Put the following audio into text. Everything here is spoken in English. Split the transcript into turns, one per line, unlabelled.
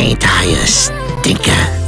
Ain't I a stinker?